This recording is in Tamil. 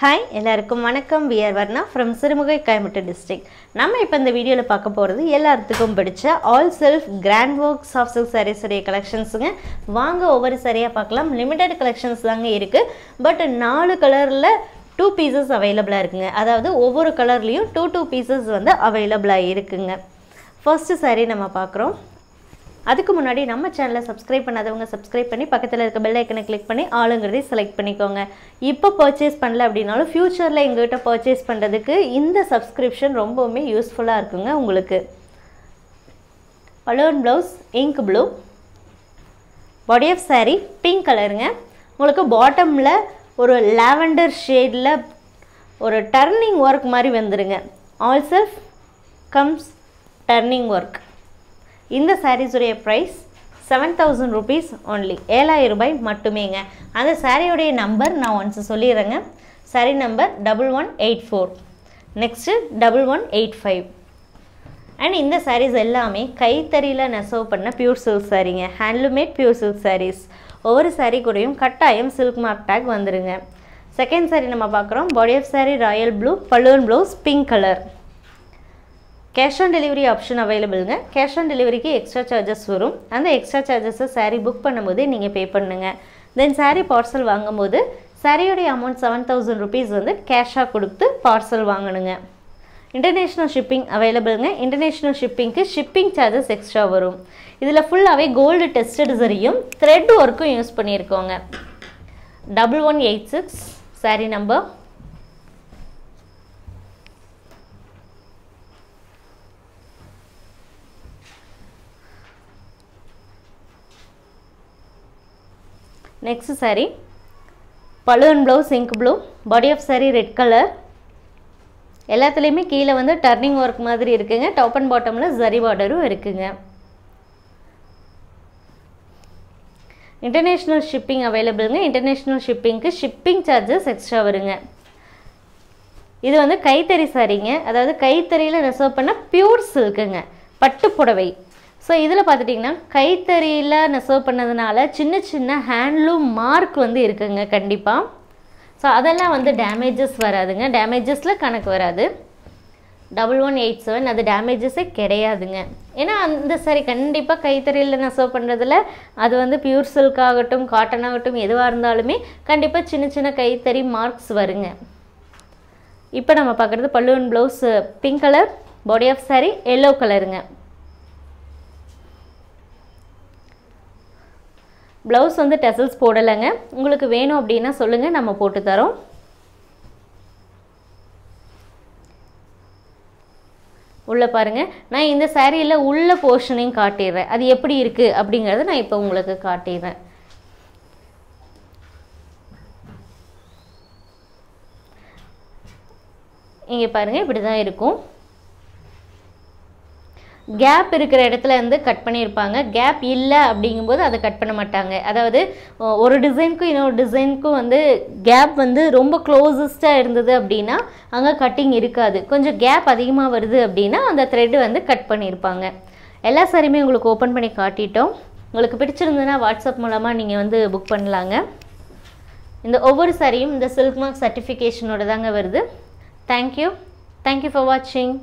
ஹாய் எல்லாருக்கும் வணக்கம். We're Varna from Sirumugai Coimbatore district நம்ம இப்போ இந்த வீடியோவில் பார்க்க போகிறது எல்லாத்துக்கும் பிடிச்ச all self grand work soft silk sarees கலெக்ஷன்ஸுங்க வாங்க ஒவ்வொரு சரியாக பார்க்கலாம். லிமிடெட் கலெக்ஷன்ஸ் தாங்க இருக்குது பட் நாலு கலரில் டூ பீசஸ் அவைலபிளாக இருக்குங்க. அதாவது ஒவ்வொரு கலர்லேயும் டூ டூ பீசஸ் வந்து அவைலபிளாக இருக்குங்க. ஃபர்ஸ்ட்டு சாரீ நம்ம பார்க்குறோம். அதுக்கு முன்னாடி நம்ம சேனலை சப்ஸ்கிரைப் பண்ணாதவங்க சப்ஸ்கிரைப் பண்ணி பக்கத்தில் இருக்க பெல் ஐக்கனை கிளிக் பண்ணி ஆளுங்கிறதையும் செலக்ட் பண்ணிக்கோங்க. இப்போ பர்ச்சேஸ் பண்ணல அப்படின்னாலும் ஃப்யூச்சரில் எங்ககிட்ட பர்ச்சேஸ் பண்ணுறதுக்கு இந்த சப்ஸ்கிரிப்ஷன் ரொம்பவுமே யூஸ்ஃபுல்லாக இருக்குங்க உங்களுக்கு. Balloon blouse ink blue body of saree pink கலருங்க உங்களுக்கு பாட்டமில் ஒரு லாவெண்டர் ஷேடில் ஒரு டர்னிங் ஒர்க் மாதிரி வந்துடுங்க all self comes turning work இந்த சாரீஸுடைய price seven thousand rupees only ஏழாயிரம் ரூபாய் மட்டுமேங்க. அந்த சாரியோடைய நம்பர் நான் once சொல்லிடுறேங்க. Saree number double one eight four next double one eight five and இந்த சாரீஸ் எல்லாமே கைத்தறியில் நெசவு பண்ண பியூர் சில்க் சாரீங்க ஹேண்ட்லூமேட் பியூர் சில்க் சாரீஸ் ஒவ்வொரு சாரீ கூடயும் கட்டாயம் சில்க் மார்க் டேக் வந்துடுங்க செகண்ட் சாரீ நம்ம பார்க்குறோம். Body of saree royal blue balloon blouse pink colour cash on delivery option அவைலபிளுங்க cash on டெலிவரிக்கு எக்ஸ்ட்ரா சார்ஜஸ் வரும். அந்த எக்ஸ்ட்ரா சார்ஜஸை சாரீ புக் பண்ணும்போது நீங்கள் பே பண்ணுங்க. தென் சாரீ பார்சல் வாங்கும்போது சாரியோடைய அமௌண்ட் செவன் தௌசண்ட் ருபீஸ் வந்து கேஷாக கொடுத்து பார்சல் வாங்கணுங்க. இன்டர்நேஷ்னல் ஷிப்பிங் அவைலபிளுங்க இன்டர்நேஷ்னல் ஷிப்பிங்க்கு ஷிப்பிங் சார்ஜஸ் எக்ஸ்ட்ரா வரும். இதில் ஃபுல்லாகவே கோல்டு டெஸ்டட் சரியும் த்ரெட் ஒர்க்கும் use பண்ணியிருக்கோங்க. Double one eight six saree number next saree. And blouse ink blue body of saree red colour எல்லாத்துலேயுமே கீழே வந்து டர்னிங் ஒர்க் மாதிரி இருக்குங்க. டாப் அண்ட் பாட்டமில் ஜரி பார்டரும் இருக்குங்க. இன்டர்நேஷ்னல் ஷிப்பிங் அவைலபிளுங்க இன்டர்நேஷ்னல் ஷிப்பிங்க்கு ஷிப்பிங் சார்ஜஸ் எக்ஸ்ட்ரா வருங்க. இது வந்து கைத்தறி சாரீங்க அதாவது கைத்தறியில் நெசவு பண்ண பியூர் சில்க்குங்க பட்டு புடவை. ஸோ இதில் பார்த்துட்டிங்கன்னா கைத்தறியில் நெசவு பண்ணதுனால சின்ன சின்ன ஹேண்ட்லூம் மார்க் வந்து இருக்குங்க கண்டிப்பாக ஸோ அதெல்லாம் வந்து டேமேஜஸ் வராதுங்க. டேமேஜஸில் கணக்கு வராது. டபுள் ஒன் எயிட் செவன் அது டேமேஜஸே கிடையாதுங்க. ஏன்னா அந்த சரி கண்டிப்பாக கைத்தறியில் நெசவு பண்ணுறதுல அது வந்து பியூர் சில்க் ஆகட்டும் காட்டன் ஆகட்டும் எதுவாக இருந்தாலுமே கண்டிப்பாக சின்ன சின்ன கைத்தறி மார்க்ஸ் வருங்க. இப்போ நம்ம பார்க்குறது பல்லுவன் blouse pink colour body of saree yellow கலருங்க ப்ளவுஸ் வந்து டெசல்ஸ் போடலைங்க. உங்களுக்கு வேணும் அப்படின்னா சொல்லுங்கள் நம்ம போட்டு தரோம். உள்ளே பாருங்கள் நான் இந்த சாரியில் உள்ள போர்ஷனையும் காட்டிடுறேன். அது எப்படி இருக்குது அப்படிங்கிறத நான் இப்போ உங்களுக்கு காட்டிடுறேன். இங்கே பாருங்கள் இப்படி தான் இருக்கும். கேப் இருக்கிற இடத்துல வந்து கட் பண்ணியிருப்பாங்க. கேப் இல்லை அப்படிங்கும்போது அதை கட் பண்ண மாட்டாங்க. அதாவது ஒரு டிசைனுக்கும் இன்னொரு டிசைனுக்கும் வந்து கேப் வந்து ரொம்ப க்ளோசஸ்ட்டாக இருந்தது அப்படின்னா அங்கே கட்டிங் இருக்காது. கொஞ்சம் கேப் அதிகமாக வருது அப்படின்னா அந்த த்ரெட் வந்து கட் பண்ணியிருப்பாங்க. எல்லா சாரியுமே உங்களுக்கு ஓப்பன் பண்ணி காட்டிட்டோம். உங்களுக்கு பிடிச்சிருந்ததுன்னா வாட்ஸ்அப் மூலமாக நீங்கள் வந்து புக் பண்ணலாங்க. இந்த ஒவ்வொரு சாரியும் இந்த சில்க் மார்க் சர்டிஃபிகேஷனோட தாங்க வருது. தேங்க்யூ தேங்க்யூ ஃபார் வாட்சிங்